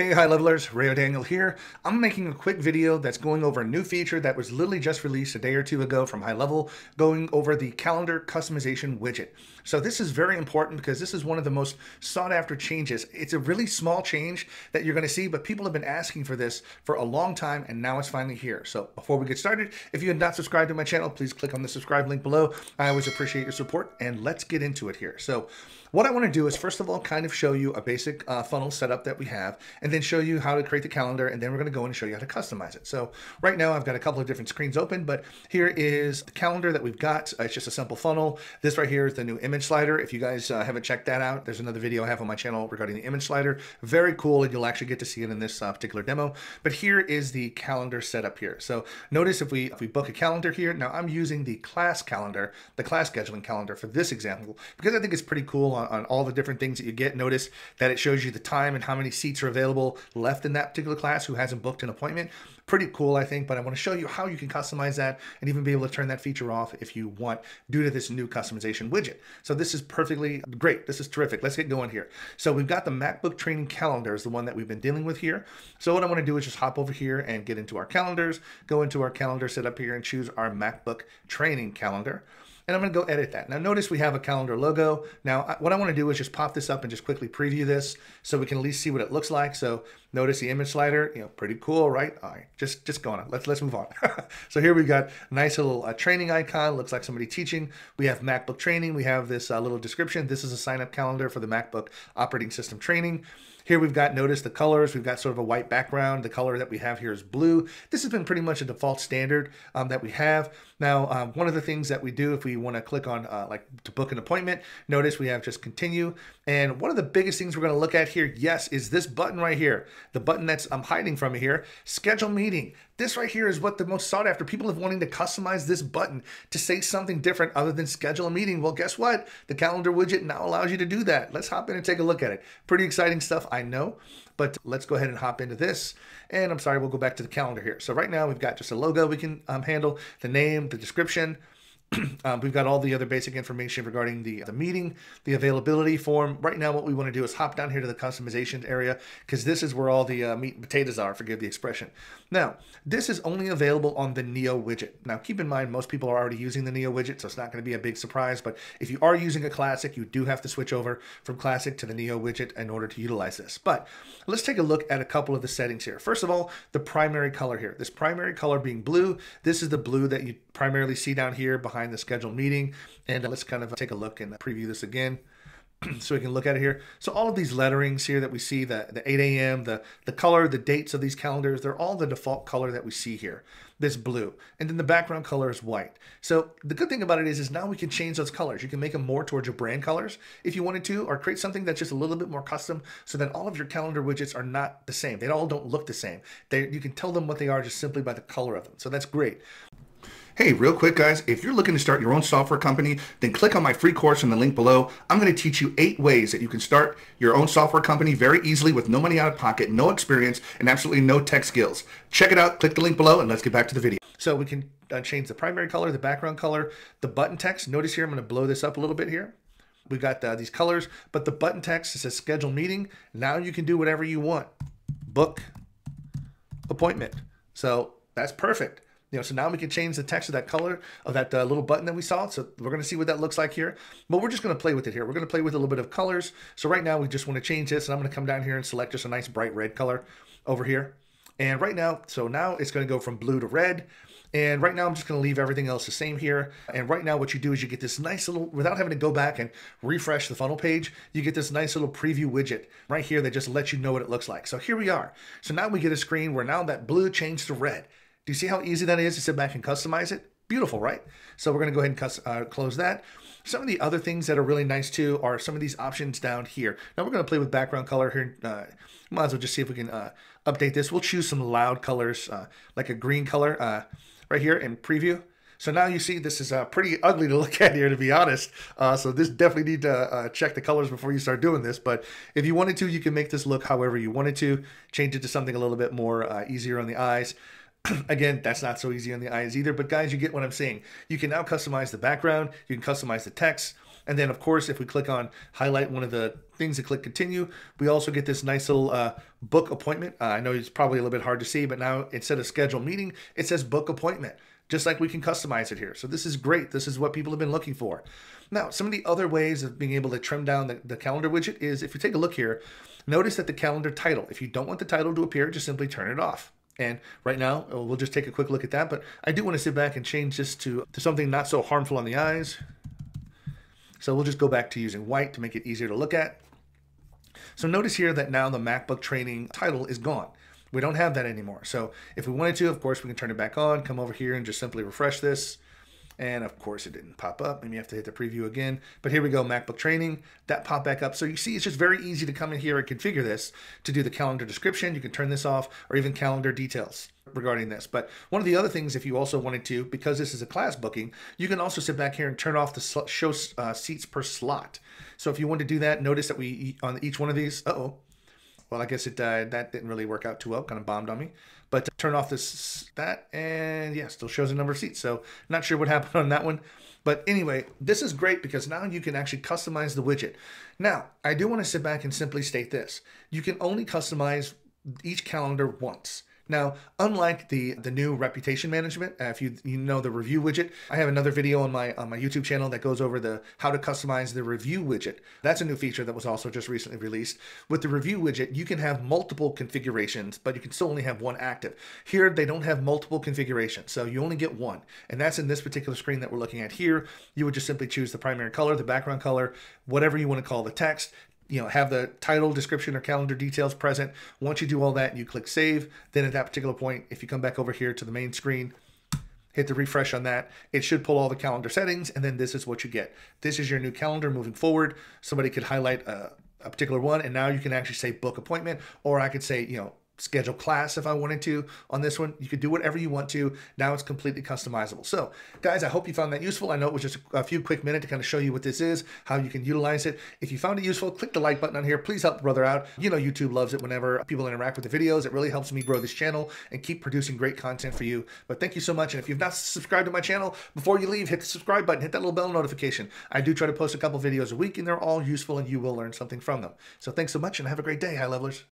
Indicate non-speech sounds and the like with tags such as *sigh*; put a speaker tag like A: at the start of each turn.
A: Hey high levelers, Ray O'Daniel here. I'm making a quick video that's going over a new feature that was literally just released a day or two ago from High Level, going over the calendar customization widget. So this is very important because this is one of the most sought after changes. It's a really small change that you're going to see, but people have been asking for this for a long time and now it's finally here. So before we get started, if you have not subscribed to my channel, please click on the subscribe link below. I always appreciate your support and let's get into it here. So what I want to do is first of all kind of show you a basic uh, funnel setup that we have and then show you how to create the calendar and then we're going to go and show you how to customize it. So right now I've got a couple of different screens open, but here is the calendar that we've got. Uh, it's just a simple funnel. This right here is the new image slider. If you guys uh, haven't checked that out, there's another video I have on my channel regarding the image slider. Very cool and you'll actually get to see it in this uh, particular demo. But here is the calendar setup here. So notice if we if we book a calendar here, now I'm using the class calendar, the class scheduling calendar for this example because I think it's pretty cool on, on all the different things that you get. Notice that it shows you the time and how many seats are available left in that particular class who hasn't booked an appointment. Pretty cool, I think, but I want to show you how you can customize that and even be able to turn that feature off if you want due to this new customization widget. So this is perfectly great. This is terrific. Let's get going here. So we've got the MacBook training calendar is the one that we've been dealing with here. So what I want to do is just hop over here and get into our calendars, go into our calendar setup here and choose our MacBook training calendar and I'm to go edit that. Now notice we have a calendar logo. Now what I want to do is just pop this up and just quickly preview this so we can at least see what it looks like. So notice the image slider, you know, pretty cool, right? All right, just just going on. Let's let's move on. *laughs* so here we've got a nice little uh, training icon. Looks like somebody teaching. We have MacBook training. We have this uh, little description. This is a sign up calendar for the MacBook operating system training. Here we've got, notice the colors, we've got sort of a white background. The color that we have here is blue. This has been pretty much a default standard um, that we have. Now, um, one of the things that we do if we want to click on uh, like to book an appointment, notice we have just continue. And one of the biggest things we're going to look at here, yes, is this button right here. The button that's I'm hiding from here, schedule meeting. This right here is what the most sought after. People have wanting to customize this button to say something different other than schedule a meeting. Well, guess what? The calendar widget now allows you to do that. Let's hop in and take a look at it. Pretty exciting stuff, I know, but let's go ahead and hop into this. And I'm sorry, we'll go back to the calendar here. So right now we've got just a logo we can um, handle, the name, the description, *clears throat* um, we've got all the other basic information regarding the, the meeting, the availability form. Right now, what we want to do is hop down here to the customization area because this is where all the uh, meat and potatoes are, forgive the expression. Now, this is only available on the Neo widget. Now, keep in mind, most people are already using the Neo widget, so it's not going to be a big surprise. But if you are using a Classic, you do have to switch over from Classic to the Neo widget in order to utilize this. But let's take a look at a couple of the settings here. First of all, the primary color here. This primary color being blue. This is the blue that you primarily see down here behind the scheduled meeting. And let's kind of take a look and preview this again. *clears throat* so we can look at it here. So all of these letterings here that we see, the, the 8 a.m., the, the color, the dates of these calendars, they're all the default color that we see here, this blue. And then the background color is white. So the good thing about it is, is now we can change those colors. You can make them more towards your brand colors if you wanted to, or create something that's just a little bit more custom so that all of your calendar widgets are not the same. They all don't look the same. They, you can tell them what they are just simply by the color of them. So that's great. Hey, real quick guys, if you're looking to start your own software company, then click on my free course in the link below. I'm going to teach you eight ways that you can start your own software company very easily with no money out of pocket, no experience, and absolutely no tech skills. Check it out, click the link below, and let's get back to the video. So we can uh, change the primary color, the background color, the button text. Notice here, I'm going to blow this up a little bit here. We've got uh, these colors, but the button text says schedule meeting. Now you can do whatever you want. Book appointment. So that's perfect. You know, so now we can change the text of that color of that uh, little button that we saw. So we're going to see what that looks like here. But we're just going to play with it here. We're going to play with a little bit of colors. So right now we just want to change this. And I'm going to come down here and select just a nice bright red color over here. And right now, so now it's going to go from blue to red. And right now I'm just going to leave everything else the same here. And right now what you do is you get this nice little, without having to go back and refresh the funnel page, you get this nice little preview widget right here that just lets you know what it looks like. So here we are. So now we get a screen where now that blue changed to red. Do you see how easy that is to sit back and customize it? Beautiful, right? So we're going to go ahead and uh, close that. Some of the other things that are really nice too are some of these options down here. Now we're to play with background color here. Uh, might as well just see if we can uh, update this. We'll choose some loud colors, uh, like a green color uh, right here in preview. So now you see this is uh, pretty ugly to look *laughs* at here, to be honest. Uh, so this definitely need to uh, check the colors before you start doing this. But if you wanted to, you can make this look however you wanted to. Change it to something a little bit more uh, easier on the eyes. *clears throat* Again, that's not so easy on the eyes either, but guys, you get what I'm saying. You can now customize the background, you can customize the text, And then, of course, if we click on highlight one of the things and click continue, we also get this nice little uh, book appointment. Uh, I know it's probably a little bit hard to see, but now instead of schedule meeting, it says book appointment just like we can customize it here. So this is great. This is what people have been looking for. Now, some of the other ways of being able to trim down the, the calendar widget is if you take a look here, notice that the calendar title, if you don't want the title to appear, just simply turn it off. And right now, uh, we'll just take a quick look at that. But I do want to sit back and change this to, to something not so harmful on the eyes. So we'll just go back to using white to make it easier to look at. So notice here that now the MacBook training title is gone. We don't have that anymore. So if we wanted to, of course, we can turn it back on, come over here and just simply refresh this. And of course it didn't pop up. Maybe you have to hit the preview again. But here we go, MacBook training. That popped back up. So you see, it's just very easy to come in here and configure this to do the calendar description. You can turn this off or even calendar details regarding this. But one of the other things, if you also wanted to, because this is a class booking, you can also sit back here and turn off the show uh, seats per slot. So if you want to do that, notice that we, on each one of these, uh oh well, I guess it uh, that didn't really work out too well. Kind of bombed on me. But uh, turn off this that and yeah, still shows a number of seats. So not sure what *laughs* happened on that one. But anyway, this is great because now you can actually customize the widget. Now, I do want to sit back and simply state this. You can only customize each calendar once. Now, unlike the the new reputation management, uh, if you you know the review widget, I have another video on my on my YouTube channel that goes over the how to customize the review widget. That's a new feature that was also just recently released. With the review widget, you can have multiple configurations, but you can still only have one active. Here, they don't have multiple configurations, so you only get one, and that's in this particular screen that we're looking at here. You would just simply choose the primary color, the background color, whatever you want to call the text, you know, have the title, description, or calendar details present. Once you do all that, and you click save. Then at that particular point, if you come back over here to the main screen, hit the refresh on that. It should pull all the calendar settings, and then this is what you get. This is your new calendar moving forward. Somebody could highlight a, a particular one, and now you can actually say book appointment, or I could say, you know, schedule class if I wanted to on this one. You could do whatever you want to. Now it's completely customizable. So guys, I hope you found that useful. I know it was just a few quick minutes to kind of show you what this is, how you can utilize it. If you found it useful, click the like button on here. Please help the brother out. You know YouTube loves it whenever people interact with the videos. It really helps me grow this channel and keep producing great content for you. But thank you so much. And if you've not subscribed to my channel, before you leave, hit the subscribe button, hit that little bell notification. I do try to post a couple videos a week and they're all useful and you will learn something from them. So thanks so much and have a great day, high levelers.